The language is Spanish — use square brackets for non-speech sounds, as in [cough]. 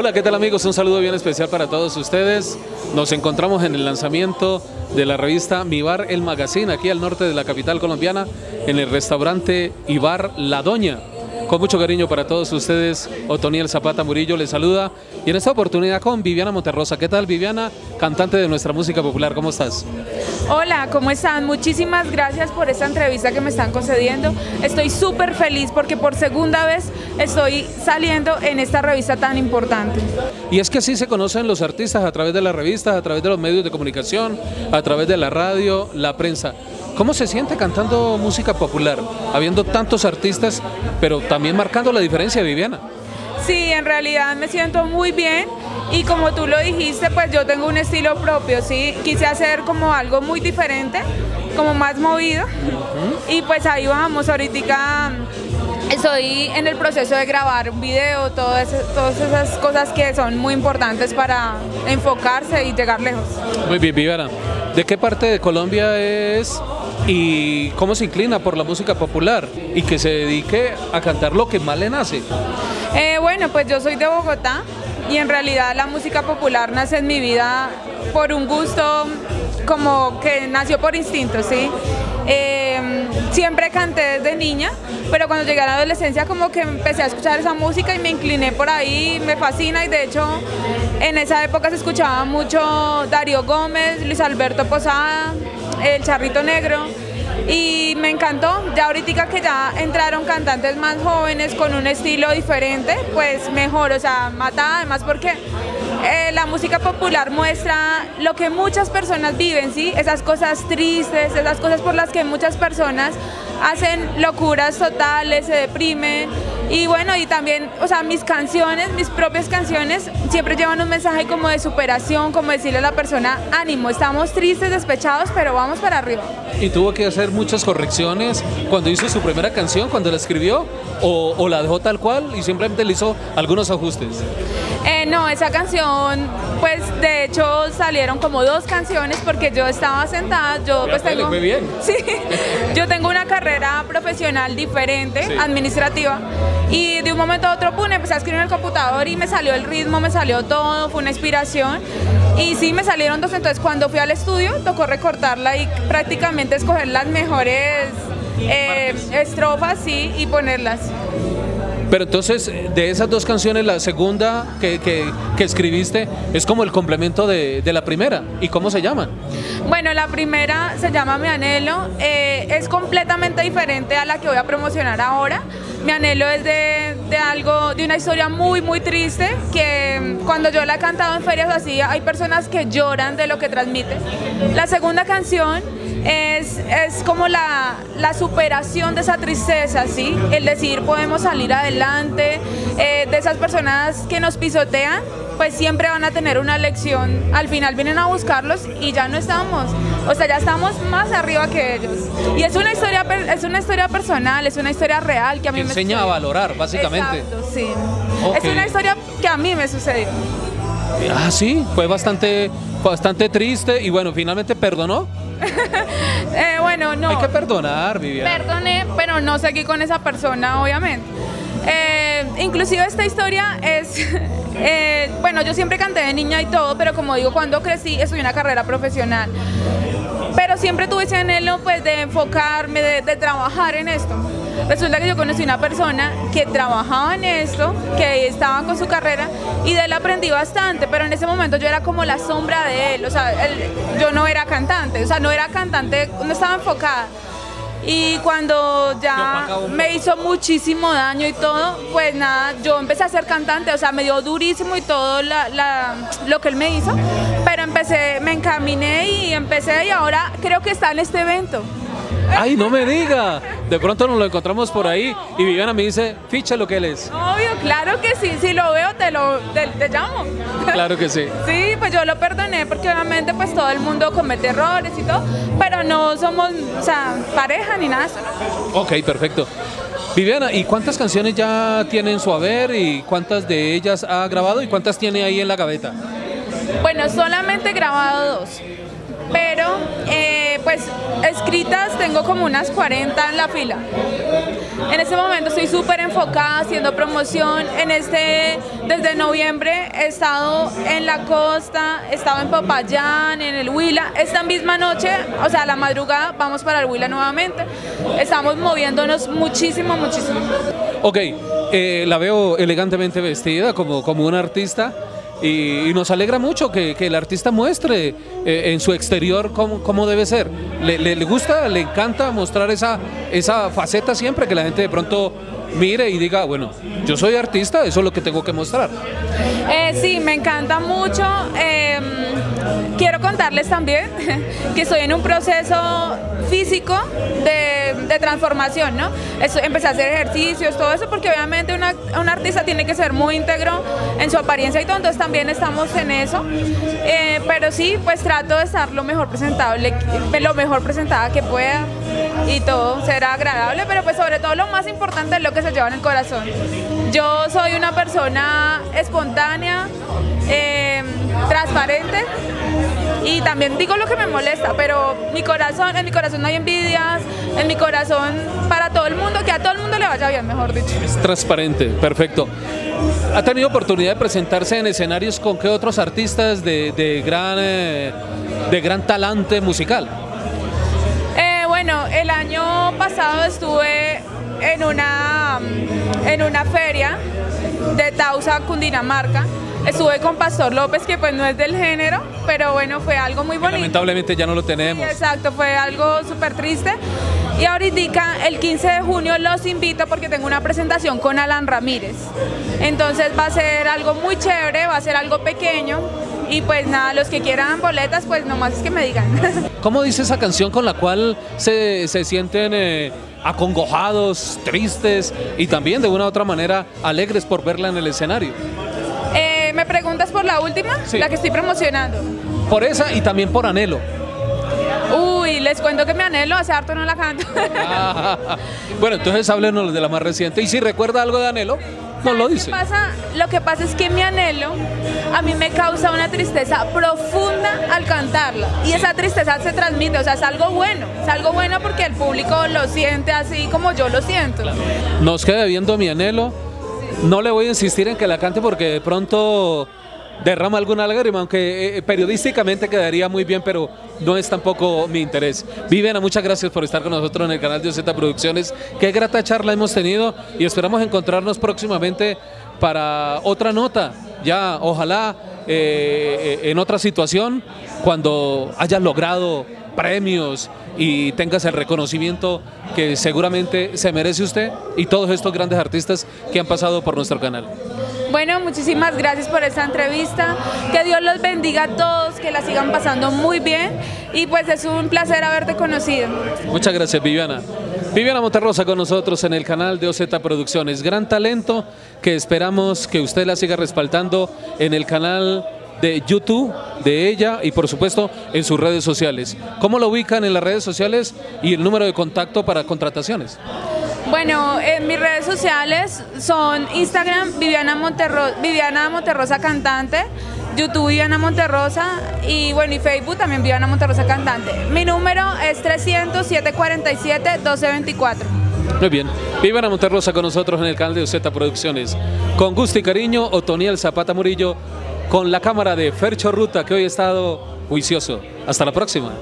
Hola, ¿qué tal amigos? Un saludo bien especial para todos ustedes. Nos encontramos en el lanzamiento de la revista Mi Bar El Magazine, aquí al norte de la capital colombiana, en el restaurante Ibar La Doña. Con mucho cariño para todos ustedes, Otoniel Zapata Murillo les saluda y en esta oportunidad con Viviana Monterrosa. ¿Qué tal Viviana, cantante de nuestra música popular? ¿Cómo estás? Hola, ¿cómo están? Muchísimas gracias por esta entrevista que me están concediendo. Estoy súper feliz porque por segunda vez estoy saliendo en esta revista tan importante. Y es que así se conocen los artistas a través de las revistas, a través de los medios de comunicación, a través de la radio, la prensa. ¿Cómo se siente cantando música popular, habiendo tantos artistas, pero también marcando la diferencia, Viviana? Sí, en realidad me siento muy bien y como tú lo dijiste, pues yo tengo un estilo propio, ¿sí? Quise hacer como algo muy diferente, como más movido y pues ahí vamos, ahorita estoy en el proceso de grabar un video, todas, todas esas cosas que son muy importantes para enfocarse y llegar lejos. Muy bien, Viviana. ¿De qué parte de Colombia es y cómo se inclina por la música popular y que se dedique a cantar lo que más le nace? Eh, bueno, pues yo soy de Bogotá y en realidad la música popular nace en mi vida por un gusto como que nació por instinto, ¿sí? Em, siempre canté desde niña, pero cuando llegué a la adolescencia como que empecé a escuchar esa música y me incliné por ahí, me fascina y de hecho en esa época se escuchaba mucho Darío Gómez, Luis Alberto Posada, El Charrito Negro y me encantó. Ya ahorita que ya entraron cantantes más jóvenes con un estilo diferente, pues mejor, o sea, mata además porque eh, la música popular muestra lo que muchas personas viven, ¿sí? Esas cosas tristes, esas cosas por las que muchas personas hacen locuras totales, se deprimen. Y bueno, y también, o sea, mis canciones, mis propias canciones, siempre llevan un mensaje como de superación, como decirle a la persona, ánimo, estamos tristes, despechados, pero vamos para arriba. ¿Y tuvo que hacer muchas correcciones cuando hizo su primera canción, cuando la escribió? ¿O, o la dejó tal cual y simplemente le hizo algunos ajustes? Eh, no, esa canción, pues de hecho salieron como dos canciones porque yo estaba sentada, yo pues tengo... Muy bien. [laughs] Sí, yo tengo una carrera profesional diferente, administrativa, y de un momento a otro, pum, empecé a escribir en el computador y me salió el ritmo, me salió todo, fue una inspiración. Y sí, me salieron dos, entonces cuando fui al estudio tocó recortarla y prácticamente escoger las mejores eh, estrofas, sí, y ponerlas. Pero entonces, de esas dos canciones, la segunda que, que, que escribiste es como el complemento de, de, la primera. ¿Y cómo se llama? Bueno, la primera se llama Mi Anhelo. Eh, es completamente diferente a la que voy a promocionar ahora. Mi Anhelo es de, algo, de una historia muy, muy triste, que cuando yo la he cantado en ferias así, hay personas que lloran de lo que transmite. La segunda canción es, es como la, la, superación de esa tristeza, ¿sí? El decir podemos salir adelante, eh, de esas personas que nos pisotean, pues siempre van a tener una lección. Al final vienen a buscarlos y ya no estamos, o sea, ya estamos más arriba que ellos. Y es una historia, es una historia personal, es una historia real que a mí me enseña a valorar, básicamente. Exacto, sí. Okay. Es una historia que a mí me sucedió. Ah, sí, fue bastante, bastante triste y bueno, finalmente perdonó. [laughs] eh, bueno, no. Hay que perdonar, Viviana. Perdoné, pero no seguí con esa persona, obviamente. Eh, inclusive esta historia es, [laughs] eh, bueno, yo siempre canté de niña y todo, pero como digo, cuando crecí estudié una carrera profesional. Pero siempre tuve ese anhelo pues de enfocarme, de, trabajar en esto. Resulta que yo conocí una persona que trabajaba en esto, que estaba con su carrera y de él aprendí bastante, pero en ese momento yo era como la sombra de él, o sea, yo no era cantante, o sea, no era cantante, no estaba enfocada. Y cuando ya me hizo muchísimo daño y todo, pues nada, yo empecé a ser cantante, o sea, me dio durísimo y todo la, la, lo que él me hizo, pero empecé, me encaminé y empecé y ahora creo que está en este evento. ¡Ay, no me diga! De pronto nos lo encontramos por ahí y Viviana me dice, ficha lo que él es. Obvio, claro que sí. Si lo veo, te lo te, te llamo. Claro que sí. [laughs] Sí, pues yo lo perdoné porque obviamente pues todo el mundo comete errores y todo, pero no somos, o sea, pareja ni nada. Ok, perfecto. Viviana, ¿y cuántas canciones ya tiene en su haber y cuántas de ellas ha grabado y cuántas tiene ahí en la gaveta? Bueno, solamente he grabado dos pero eh, pues escritas tengo como unas 40 en la fila. En este momento estoy súper enfocada haciendo promoción. En este, desde noviembre he estado en la costa, he estado en Popayán, en el Huila. Esta misma noche, o sea, la madrugada, vamos para el Huila nuevamente. Estamos moviéndonos muchísimo, muchísimo. Ok, eh, la veo elegantemente vestida como, como un artista. Y, nos alegra mucho que, el artista muestre eh, en su exterior cómo, debe ser. Le, gusta, le encanta mostrar esa, esa faceta siempre que la gente de pronto mire y diga, bueno, yo soy artista, eso es lo que tengo que mostrar. Eh, sí, me encanta mucho. Em, quiero contarles también [laughs] que estoy en un proceso físico de, transformación, ¿no? empecé a hacer ejercicios, todo eso, porque obviamente un artista tiene que ser muy íntegro en su apariencia y todo, entonces también estamos en eso. Eh, pero sí, pues trato de estar lo mejor presentable, lo mejor presentada que pueda y todo será agradable, pero pues sobre todo lo más importante es lo que se lleva en el corazón. Yo soy una persona espontánea, eh, transparente y también digo lo que me molesta, pero mi corazón, en mi corazón no hay envidias, en mi corazón para todo el mundo, que a todo el mundo le vaya bien, mejor dicho. Es transparente, perfecto. ¿Ha tenido oportunidad de presentarse en escenarios con qué otros artistas de, gran, eh, de gran talante musical? Eh, bueno, el año pasado estuve en una, en una feria de Tausa, Cundinamarca, Estuve con Pastor López, que pues no es del género, pero bueno, fue algo muy bonito. Lamentablemente ya no lo tenemos. exacto, fue algo súper triste. Y ahorita el 15 de junio los invito porque tengo una presentación con Alan Ramírez. Entonces va a ser algo muy chévere, va a ser algo pequeño. Y pues nada, los que quieran boletas, pues nomás es que me digan. [laughs] ¿Cómo dice esa canción con la cual se, sienten eh, acongojados, tristes y también de una u otra manera alegres por verla en el escenario? ¿Me preguntas por la última? La que estoy promocionando. Por esa y también por Anhelo. Uy, les cuento que mi Anhelo hace harto no la canto. [laughs] bueno, entonces háblenos de la más reciente. Y si recuerda algo de Anhelo, no lo dice. Pasa? Lo que pasa es que mi Anhelo a mí me causa una tristeza profunda al cantarla. Y esa tristeza se transmite, o sea, es algo bueno. Es algo bueno porque el público lo siente así como yo lo siento. Nos queda viendo mi Anhelo no le voy a insistir en que la cante porque de pronto derrama alguna lágrima, aunque eh, periodísticamente quedaría muy bien, pero no es tampoco mi interés. Viviana, muchas gracias por estar con nosotros en el canal de OZ Producciones. Qué grata charla hemos tenido y esperamos encontrarnos próximamente para otra nota. Ya, ojalá eh, eh, en otra situación, cuando hayas logrado premios y tengas el reconocimiento que seguramente se merece usted y todos estos grandes artistas que han pasado por nuestro canal. Bueno, muchísimas gracias por esta entrevista. Que Dios los bendiga a todos, que la sigan pasando muy bien y pues es un placer haberte conocido. Muchas gracias, Viviana. Viviana Monterrosa con nosotros en el canal de OZ Producciones. Gran talento que esperamos que usted la siga respaldando en el canal de YouTube de ella y por supuesto en sus redes sociales. ¿Cómo lo ubican en las redes sociales y el número de contacto para contrataciones? Bueno, en mis redes sociales son Instagram Viviana, Monterro, Viviana Monterrosa Cantante, YouTube Viviana Monterrosa y bueno, y Facebook también Viviana Monterrosa Cantante. Mi número es 300 747 1224. Muy bien. Viviana Monterrosa con nosotros en el canal de Z Producciones. Con gusto y cariño, Otoniel Zapata Murillo con la cámara de Fercho Ruta, que hoy ha estado juicioso. Hasta la próxima.